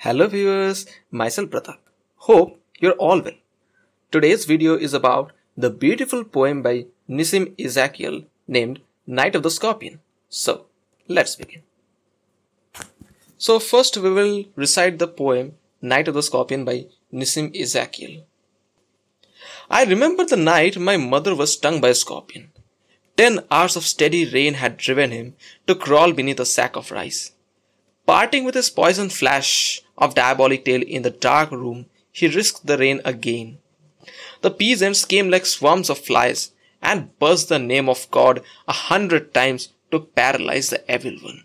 Hello viewers, myself Pratap. Hope you're all well. Today's video is about the beautiful poem by Nissim Ezekiel named Night of the Scorpion. So, let's begin. So first we will recite the poem Night of the Scorpion by Nissim Ezekiel. I remember the night my mother was stung by a scorpion. Ten hours of steady rain had driven him to crawl beneath a sack of rice. Parting with his poisoned flash of diabolic tail in the dark room, he risked the rain again. The peasants came like swarms of flies and buzzed the name of God a hundred times to paralyze the evil one.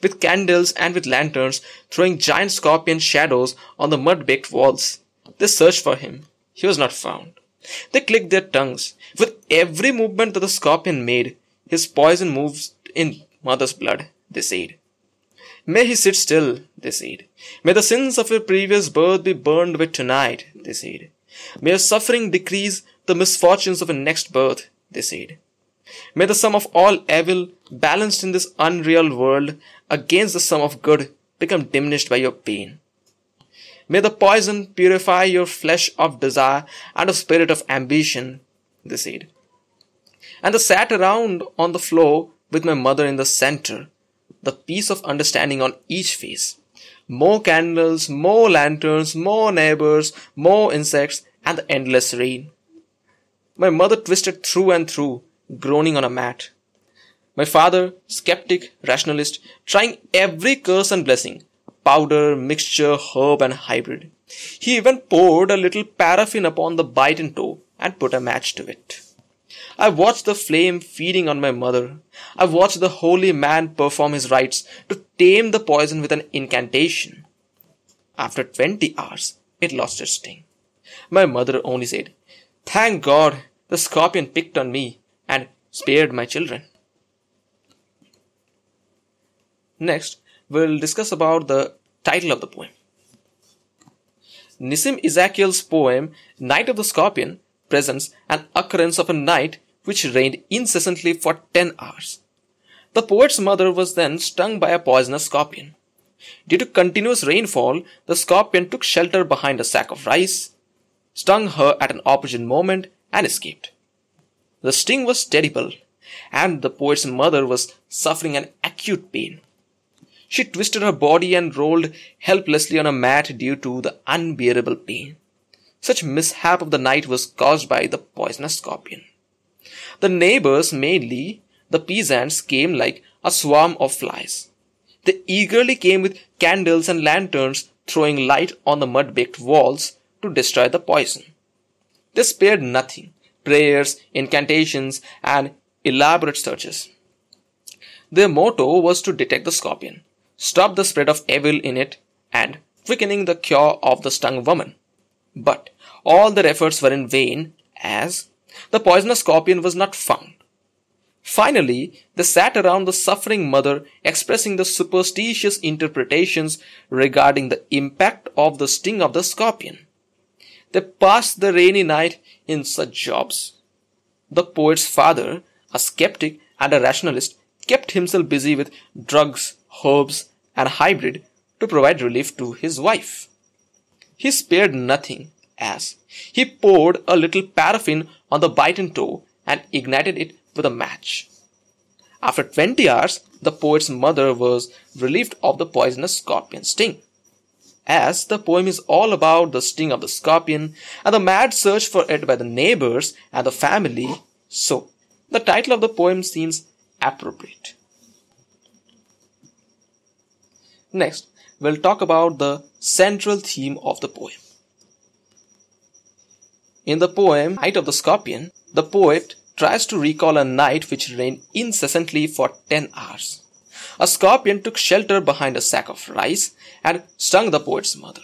With candles and with lanterns throwing giant scorpion shadows on the mud baked walls, they searched for him. He was not found. They clicked their tongues. With every movement that the scorpion made, his poison moves in mother's blood, they said. May he sit still, they said. May the sins of your previous birth be burned with tonight, they said. May your suffering decrease the misfortunes of a next birth, they said. May the sum of all evil, balanced in this unreal world against the sum of good, become diminished by your pain. May the poison purify your flesh of desire and of spirit of ambition, they said. And they sat around on the floor with my mother in the center, the peace of understanding on each face. More candles, more lanterns, more neighbors, more insects, and the endless rain. My mother twisted through and through, groaning on a mat. My father, skeptic, rationalist, trying every curse and blessing, powder, mixture, herb, and hybrid. He even poured a little paraffin upon the bite and toe and put a match to it. I watched the flame feeding on my mother. I watched the holy man perform his rites to tame the poison with an incantation. After 20 hours, it lost its sting. My mother only said, Thank God the scorpion picked on me and spared my children. Next, we'll discuss about the title of the poem. Nissim Ezekiel's poem, Night of the Scorpion, presents an occurrence of a night which rained incessantly for 10 hours. The poet's mother was then stung by a poisonous scorpion. Due to continuous rainfall, the scorpion took shelter behind a sack of rice, stung her at an opportune moment, and escaped. The sting was terrible, and the poet's mother was suffering an acute pain. She twisted her body and rolled helplessly on a mat due to the unbearable pain. Such mishap of the night was caused by the poisonous scorpion. The neighbors, mainly the peasants, came like a swarm of flies. They eagerly came with candles and lanterns, throwing light on the mud baked walls to destroy the poison. They spared nothing prayers, incantations, and elaborate searches. Their motto was to detect the scorpion, stop the spread of evil in it, and quickening the cure of the stung woman. But all their efforts were in vain as the poisonous scorpion was not found. Finally, they sat around the suffering mother expressing the superstitious interpretations regarding the impact of the sting of the scorpion. They passed the rainy night in such jobs. The poet's father, a skeptic and a rationalist, kept himself busy with drugs, herbs, and hybrid to provide relief to his wife. He spared nothing as he poured a little paraffin on the bite toe and ignited it with a match. After 20 hours, the poet's mother was relieved of the poisonous scorpion sting. As the poem is all about the sting of the scorpion and the mad search for it by the neighbors and the family, so the title of the poem seems appropriate. Next, we'll talk about the central theme of the poem. In the poem Night of the Scorpion, the poet tries to recall a night which rained incessantly for 10 hours. A scorpion took shelter behind a sack of rice and stung the poet's mother.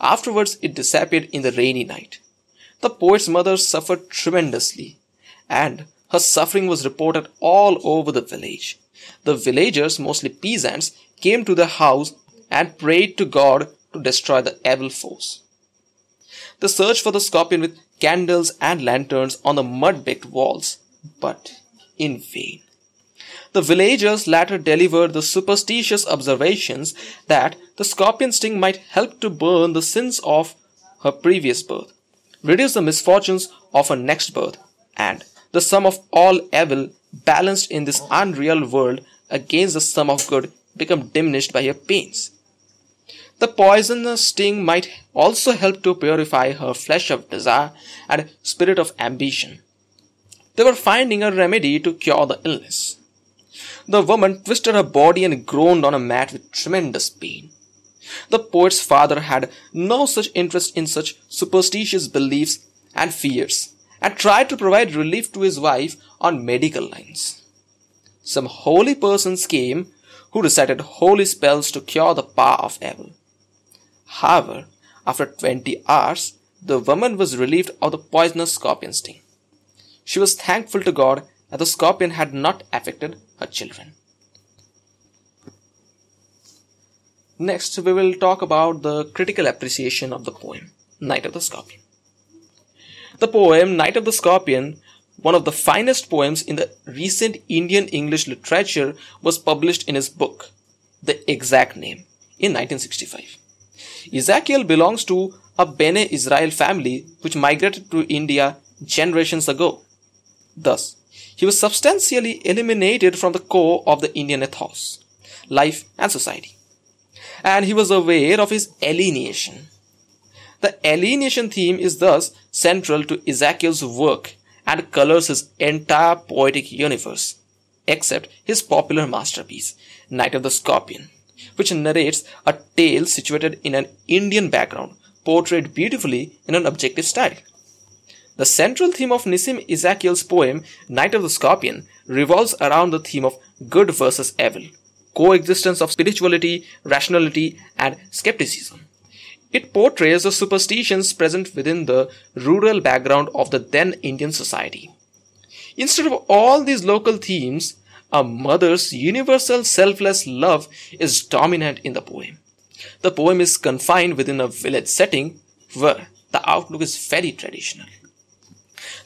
Afterwards, it disappeared in the rainy night. The poet's mother suffered tremendously, and her suffering was reported all over the village. The villagers, mostly peasants, came to the house and prayed to God to destroy the evil force. They searched for the scorpion with candles and lanterns on the mud baked walls, but in vain. The villagers later delivered the superstitious observations that the scorpion sting might help to burn the sins of her previous birth, reduce the misfortunes of her next birth, and the sum of all evil balanced in this unreal world against the sum of good become diminished by her pains. The poisonous sting might also help to purify her flesh of desire and spirit of ambition. They were finding a remedy to cure the illness. The woman twisted her body and groaned on a mat with tremendous pain. The poet's father had no such interest in such superstitious beliefs and fears and tried to provide relief to his wife on medical lines. Some holy persons came who recited holy spells to cure the power of evil. However, after 20 hours, the woman was relieved of the poisonous scorpion sting. She was thankful to God that the scorpion had not affected her children. Next, we will talk about the critical appreciation of the poem Night of the Scorpion. The poem Night of the Scorpion, one of the finest poems in the recent Indian English literature, was published in his book, The Exact Name, in 1965. Ezekiel belongs to a Bene Israel family which migrated to India generations ago. Thus, he was substantially eliminated from the core of the Indian ethos, life and society. And he was aware of his alienation. The alienation theme is thus central to Ezekiel's work and colors his entire poetic universe, except his popular masterpiece, Night of the Scorpion which narrates a tale situated in an Indian background, portrayed beautifully in an objective style. The central theme of Nissim Ezekiel's poem, Night of the Scorpion, revolves around the theme of good versus evil, coexistence of spirituality, rationality, and skepticism. It portrays the superstitions present within the rural background of the then Indian society. Instead of all these local themes, a mother's universal selfless love is dominant in the poem. The poem is confined within a village setting where the outlook is very traditional.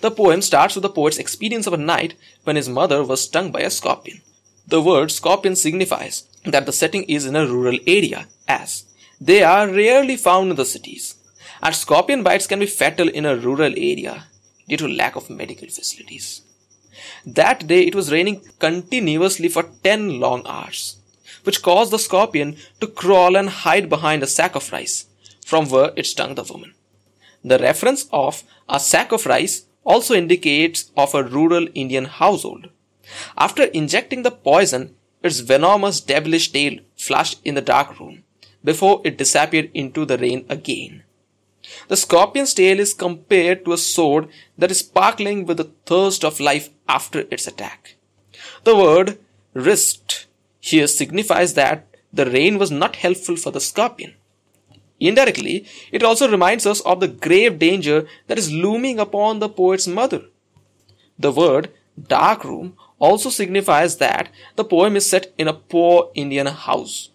The poem starts with the poet's experience of a night when his mother was stung by a scorpion. The word scorpion signifies that the setting is in a rural area, as they are rarely found in the cities, and scorpion bites can be fatal in a rural area due to lack of medical facilities. That day it was raining continuously for 10 long hours, which caused the scorpion to crawl and hide behind a sack of rice, from where it stung the woman. The reference of a sack of rice also indicates of a rural Indian household. After injecting the poison, its venomous devilish tail flashed in the dark room before it disappeared into the rain again. The scorpion's tail is compared to a sword that is sparkling with the thirst of life after its attack. The word wrist here signifies that the rain was not helpful for the scorpion. Indirectly, it also reminds us of the grave danger that is looming upon the poet's mother. The word dark room also signifies that the poem is set in a poor Indian house.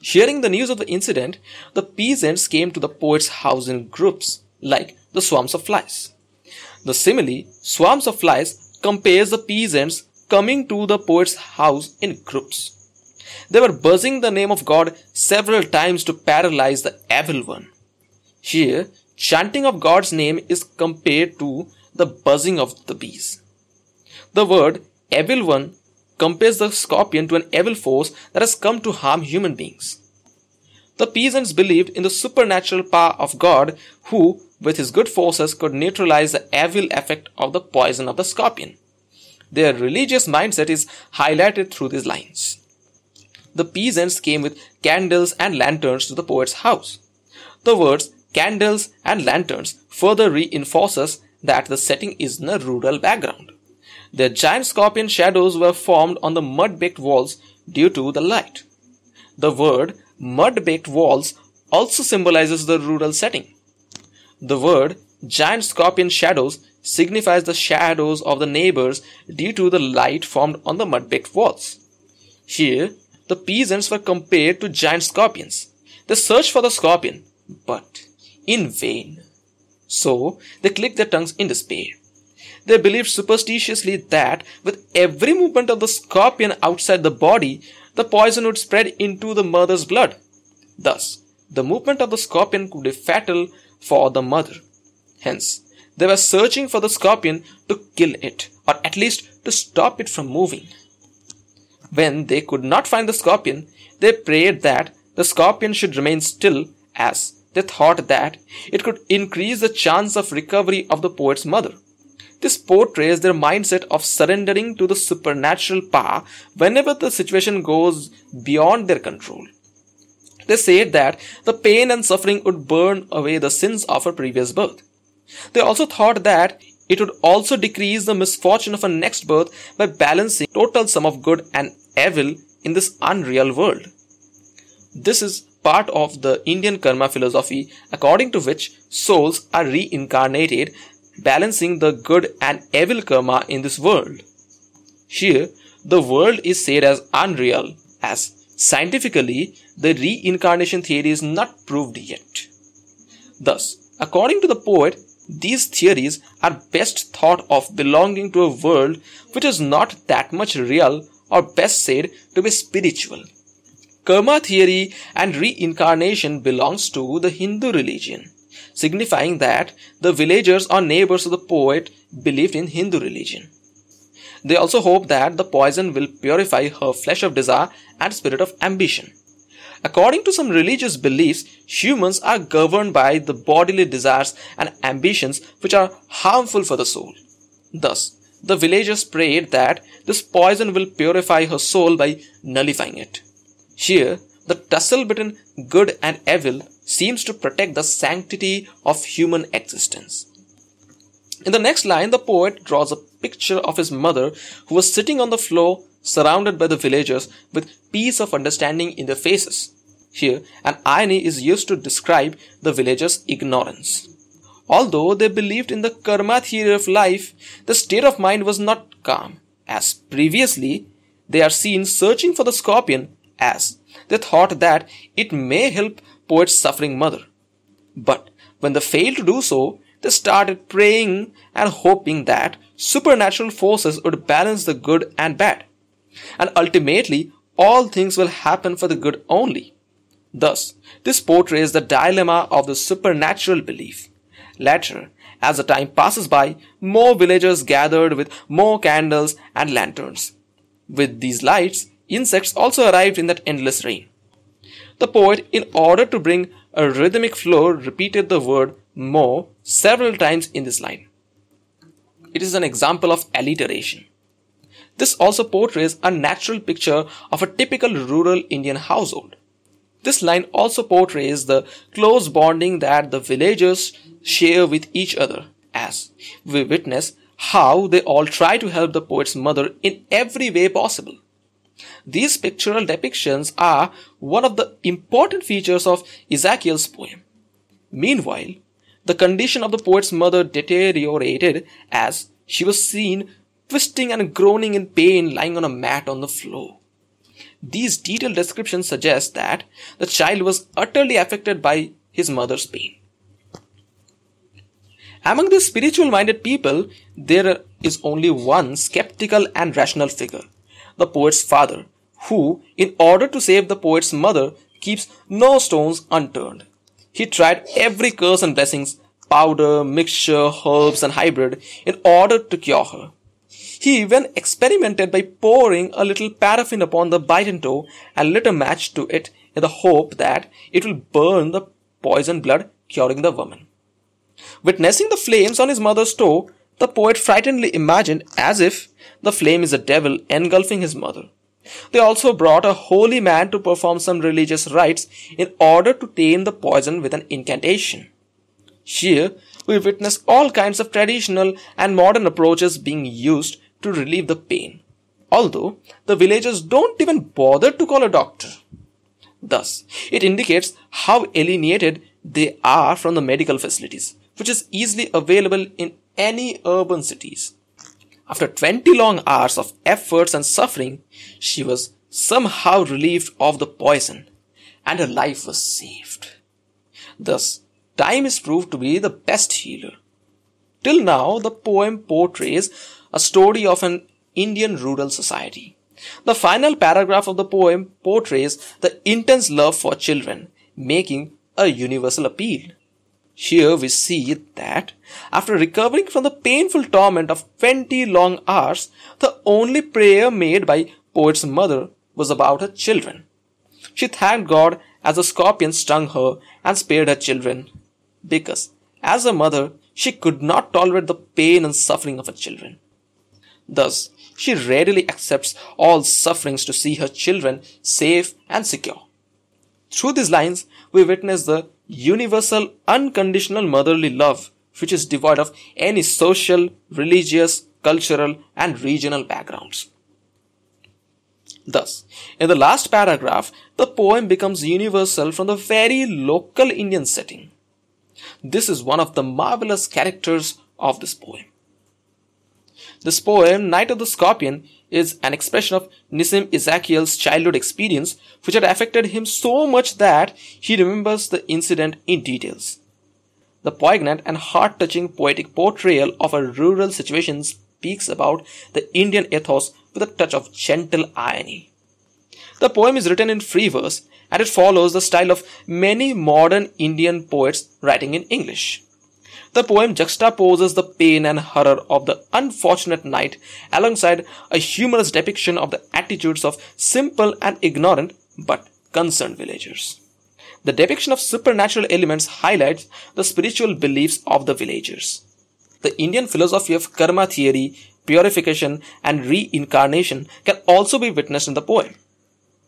Hearing the news of the incident, the peasants came to the poet's house in groups, like the swarms of flies. The simile, swarms of flies, compares the peasants coming to the poet's house in groups. They were buzzing the name of God several times to paralyze the evil one. Here, chanting of God's name is compared to the buzzing of the bees. The word evil one compares the scorpion to an evil force that has come to harm human beings. The peasants believed in the supernatural power of God who, with his good forces, could neutralize the evil effect of the poison of the scorpion. Their religious mindset is highlighted through these lines. The peasants came with candles and lanterns to the poet's house. The words candles and lanterns further reinforces that the setting is in a rural background. Their giant scorpion shadows were formed on the mud-baked walls due to the light. The word mud-baked walls also symbolizes the rural setting. The word giant scorpion shadows signifies the shadows of the neighbors due to the light formed on the mud-baked walls. Here, the peasants were compared to giant scorpions. They searched for the scorpion, but in vain. So, they clicked their tongues in despair. they believed superstitiously that with every movement of the scorpion outside the body, the poison would spread into the mother's blood. Thus, the movement of the scorpion could be fatal for the mother. Hence, they were searching for the scorpion to kill it, or at least to stop it from moving. When they could not find the scorpion, they prayed that the scorpion should remain still as they thought that it could increase the chance of recovery of the poet's mother. This portrays their mindset of surrendering to the supernatural power whenever the situation goes beyond their control. They said that the pain and suffering would burn away the sins of her previous birth. They also thought that it would also decrease the misfortune of her next birth by balancing total sum of good and evil in this unreal world. This is part of the Indian karma philosophy according to which souls are reincarnated balancing the good and evil karma in this world. Here, the world is said as unreal as scientifically the reincarnation theory is not proved yet. Thus, according to the poet, these theories are best thought of belonging to a world which is not that much real or best said to be spiritual. Karma theory and reincarnation belongs to the Hindu religion, signifying that the villagers or neighbors of the poet believed in Hindu religion. They also hope that the poison will purify her flesh of desire and spirit of ambition. According to some religious beliefs, humans are governed by the bodily desires and ambitions which are harmful for the soul. Thus, the villagers prayed that this poison will purify her soul by nullifying it. Here, the tussle between good and evil seems to protect the sanctity of human existence. In the next line, the poet draws a picture of his mother who was sitting on the floor surrounded by the villagers with peace of understanding in their faces. Here, an irony is used to describe the villagers' ignorance. Although they believed in the karma theory of life, the state of mind was not calm, as previously they are seen searching for the scorpion as they thought that it may help poet's suffering mother. But when they failed to do so, they started praying and hoping that supernatural forces would balance the good and bad. And ultimately, all things will happen for the good only. Thus, this portrays the dilemma of the supernatural belief. Later, as the time passes by, more villagers gathered with more candles and lanterns. With these lights, insects also arrived in that endless rain. The poet, in order to bring a rhythmic flow, repeated the word more several times in this line. It is an example of alliteration. This also portrays a natural picture of a typical rural Indian household. This line also portrays the close bonding that the villagers share with each other as we witness how they all try to help the poet's mother in every way possible. These pictorial depictions are one of the important features of Ezekiel's poem. Meanwhile, the condition of the poet's mother deteriorated as she was seen twisting and groaning in pain lying on a mat on the floor. These detailed descriptions suggest that the child was utterly affected by his mother's pain. Among these spiritual minded people, there is only one skeptical and rational figure, the poet's father, who, in order to save the poet's mother, keeps no stones unturned. He tried every curse and blessings, powder, mixture, herbs, and hybrid, in order to cure her. He even experimented by pouring a little paraffin upon the bitten toe and lit a match to it in the hope that it will burn the poison blood, curing the woman. Witnessing the flames on his mother's toe, the poet frightenedly imagined as if the flame is a devil engulfing his mother. They also brought a holy man to perform some religious rites in order to tame the poison with an incantation. Here, we witness all kinds of traditional and modern approaches being used to relieve the pain, although the villagers don't even bother to call a doctor. Thus, it indicates how alienated they are from the medical facilities, which is easily available in any urban cities. After 20 long hours of efforts and suffering, she was somehow relieved of the poison and her life was saved. Thus, time is proved to be the best healer. Till now, the poem portrays a story of an Indian rural society. The final paragraph of the poem portrays the intense love for children, making a universal appeal. Here we see that after recovering from the painful torment of 20 long hours, the only prayer made by poet's mother was about her children. She thanked God as the scorpion stung her and spared her children, because as a mother, she could not tolerate the pain and suffering of her children. Thus, she readily accepts all sufferings to see her children safe and secure. Through these lines, we witness the universal, unconditional motherly love, which is devoid of any social, religious, cultural, and regional backgrounds. Thus, in the last paragraph, the poem becomes universal from the very local Indian setting. This is one of the marvelous characters of this poem. This poem, Night of the Scorpion, is an expression of Nissim Ezekiel's childhood experience, which had affected him so much that he remembers the incident in details. The poignant and heart touching poetic portrayal of a rural situation speaks about the Indian ethos with a touch of gentle irony. The poem is written in free verse and it follows the style of many modern Indian poets writing in English. The poem juxtaposes the pain and horror of the unfortunate night alongside a humorous depiction of the attitudes of simple and ignorant but concerned villagers. The depiction of supernatural elements highlights the spiritual beliefs of the villagers. The Indian philosophy of karma theory, purification, and reincarnation can also be witnessed in the poem.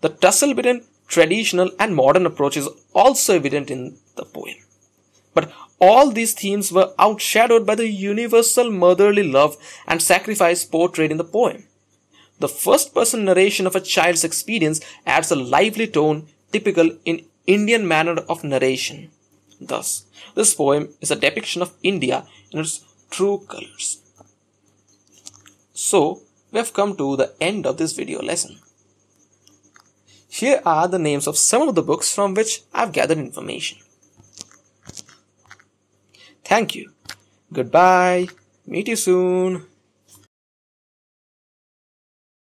The tussle between traditional and modern approach is also evident in the poem. But all these themes were outshadowed by the universal motherly love and sacrifice portrayed in the poem. The first person narration of a child's experience adds a lively tone typical in Indian manner of narration. Thus, this poem is a depiction of India in its true colors. So, we have come to the end of this video lesson. Here are the names of some of the books from which I have gathered information. Thank you. Goodbye. Meet you soon.